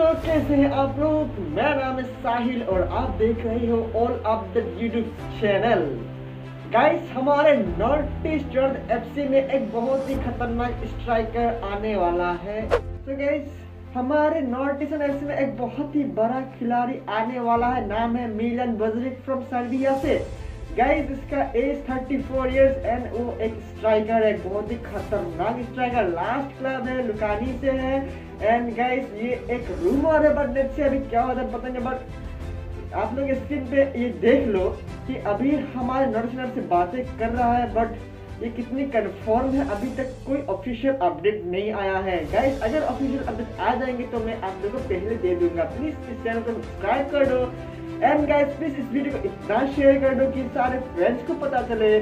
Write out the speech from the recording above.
दोस्तों कैसे हैं आप लोग, मेरा नाम है साहिल और आप देख रहे हो all up the YouTube channel guys हमारे नॉर्थ ईस्ट एफसी में एक बहुत ही खतरनाक स्ट्राइकर आने वाला है। तो गाइस हमारे नॉर्थ ईस्टर्न एफसी में एक बहुत ही बड़ा खिलाड़ी आने वाला है। नाम है मिलन बजरिक फ्रॉम सर्बिया से। गाइस इसका एज 34 इयर्स एंड वो एक स्ट्राइकर है, बहुत ही खतरनाक स्ट्राइकर लास्ट क्लब है, लुकानी से है। एंड गाइस ये एक रूमर है बट नेट से अभी क्या होता है, पता नहीं बट आप लोग स्क्रीन पे ये देख लो कि अभी हमारे नर्सनर से बातें कर रहा है बट ये कितनी कंफर्म है, अभी तक कोई ऑफिशियल अपडेट नहीं आया है। गाइस अगर ऑफिशियल अपडेट आ जाएँगे तो मैं आप लोगों को पहले दे दूँगा। प्लीज़ इस चैनल को सब्सक्राइब कर दो। एंड गाइस प्लीज़ इस वीडियो को इतना शेयर कर दो कि सारे फ्रेंड्स को पता चले।